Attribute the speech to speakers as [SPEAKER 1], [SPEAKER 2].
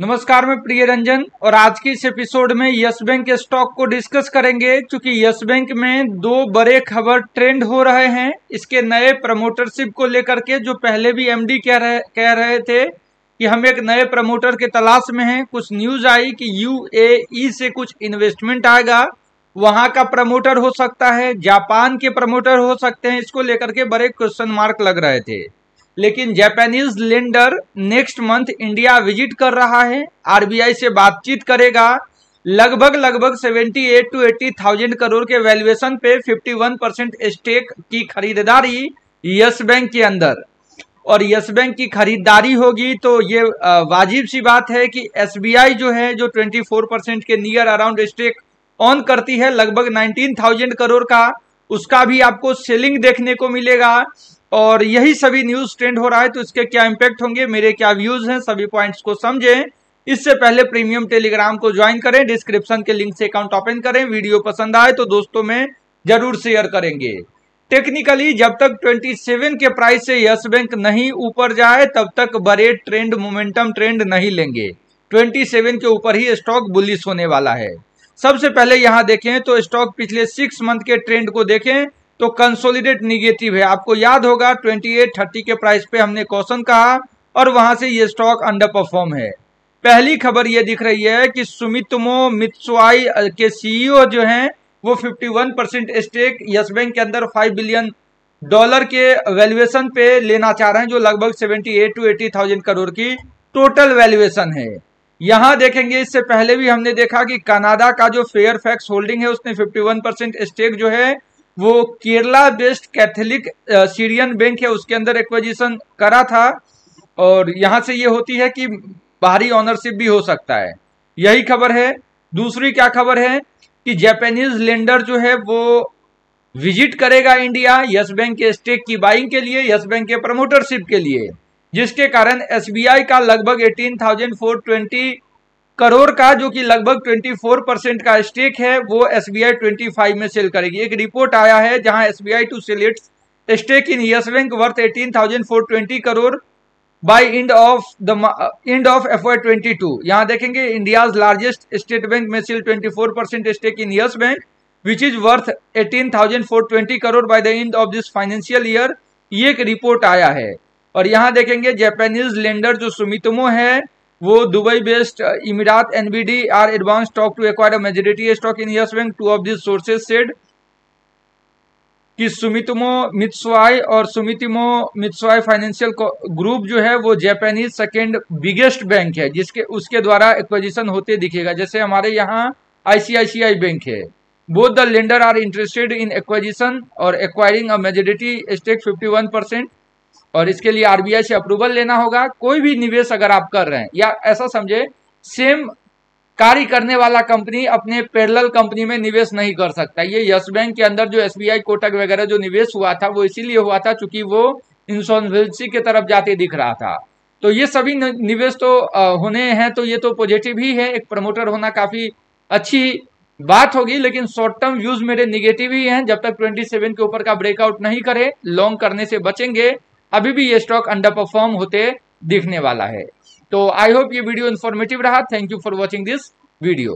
[SPEAKER 1] नमस्कार मैं प्रिय रंजन, और आज की इस एपिसोड में यस बैंक के स्टॉक को डिस्कस करेंगे, क्योंकि यस बैंक में दो बड़े खबर ट्रेंड हो रहे हैं। इसके नए प्रमोटरशिप को लेकर के, जो पहले भी एमडी कह रहे कह रहे थे कि हम एक नए प्रमोटर के तलाश में हैं। कुछ न्यूज़ आई कि यूएई से कुछ इन्वेस्टमेंट आएगा। वहाँ का प्रमोटर हो सकता है, जापान के प्रमोटर हो सकते हैं। इसको लेकर के बड़े क्वेश्चन मार्क लग रहे थे। लेकिन Japanese lender next month India visit कर रहा है। आरबीआई से बातचीत करेगा। लगभग लगभग 78 टू 80 थाउज़ेंड करोड़ के वैल्यूएशन पे 51 परसेंट स्टेक की खरीदारी यस बैंक के अंदर। और यस बैंक की खरीदारी होगी तो ये वाजिब सी बात है कि एसबीआई जो है जो 24 परसेंट के नियर अराउंड स्टेक ऑन करती है लगभग 19,000 करोड़ का। उसका भी आपको सेलिंग देखने को मिलेगा। और यही सभी न्यूज़ ट्रेंड हो रहा है तो इसके क्या इंपैक्ट होंगे, मेरे क्या व्यूज़ हैं, सभी पॉइंट्स को समझें। इससे पहले प्रीमियम टेलीग्राम को ज्वाइन करें डिस्क्रिप्शन के लिंक से अकाउंट ओपन करें वीडियो पसंद आए तो दोस्तों में ज़रूर शेयर करेंगे। टेक्निकली जब तक 27 के प्राइस से यस बैंक नहीं ऊपर जाए, तब तक बड़े ट्रेंड मोमेंटम ट्रेंड नहीं लेंगे। 27 के ऊपर ही स्टॉक बुलिस होने वाला है। सबसे पहले यहाँ देखें तो स्टॉक पिछले सिक्स मंथ के ट्रेंड को देखें तो कंसोलिडेट निगेटिव है। आपको याद होगा 28 30 के प्राइस पे हमने क्वेश्चन कहा और वहाँ से ये स्टॉक अंडर परफॉर्म है। पहली खबर ये दिख रही है कि सुमितमो मित्सुआई के सीईओ जो हैं, वो 51 परसेंट स्टेक यस बैंक के अंदर 5 बिलियन डॉलर के वैल्यूएशन पे लेना चाह रहे हैं, जो लगभग 78 टू 80 थाउज़ेंड करोड़ की टोटल वैल्यूएशन है। यहाँ देखेंगे, इससे पहले भी हमने देखा कि कनाडा का जो फेयर फैक्स होल्डिंग है, उसने 51 परसेंट स्टेक जो है वो Kerala based Catholic Syrian bank है उसके अंदर एक्विजिशन करा था और यहाँ से ये होती है कि बाहरी ऑनरशिप भी हो सकता है। यही खबर है। दूसरी क्या खबर है कि जापानीज लेंडर जो है वो विज़िट करेगा इंडिया यस बैंक के स्टेक की बाइंग के लिए यस बैंक के प्रमोटरशिप के लिए जिसके कारण एसबीआई का लगभग 18,420 करोड़ का, जो कि लगभग 24 परसेंट का स्टेक है, वो S B I twenty five में सेल करेगी। एक रिपोर्ट आया है जहाँ S B I to sell stake in Yes Bank worth eighteen thousand four twenty crore by end of the end of F Y twenty two यहाँ देखेंगे India largest state bank में sell twenty four percent stake in Yes Bank which is worth eighteen thousand four twenty crore by the end of this financial year ये एक report आया है। और यहाँ देखेंगे जापानीज लेंडर जो सुमितमो है वो Dubai based Emirates NBD are advance stock to acquire majority stock in Yes Bank to of this sources said कि सुमितमो मित्सवाई और सुमितमो मित्सवाई फाइनेंशियल ग्रुप जो है वो जापानीज सेकेंड बिगेस्ट बैंक है, जिसके, उसके द्वारा एक्विजिशन होते दिखेगा। जैसे हमारे यहाँ आईसीआईसीआई बैंक है। Both the lender are interested in acquisition और acquiring a majority stake 51 percent और इसके लिए आरबीआई से अप्रूवल लेना होगा। कोई भी निवेश अगर आप कर रहे हैं, या ऐसा समझे सेम कार्य करने वाला कंपनी अपने पैरेलल कंपनी में निवेश नहीं कर सकता। ये यस बैंक के अंदर जो एसबीआई कोटक वगैरह जो निवेश हुआ था, वो इसीलिए हुआ था चूँकि वो इंसॉल्वेंसी की तरफ़ जाते दिख रहा था। तो ये सभी निवेश तो होने हैं तो ये तो पॉजिटिव ही है। एक प्रमोटर होना काफ़ी अच्छी बात होगी, लेकिन शॉर्ट टर्म व्यूज़ मेरे निगेटिव ही हैं। जब तक 27 के ऊपर का ब्रेकआउट नहीं करे लॉन्ग करने से बचेंगे। अभी भी ये स्टॉक अंडर परफॉर्म होते दिखने वाला है। तो आई होप ये वीडियो इन्फॉर्मेटिव रहा। Thank you for watching this video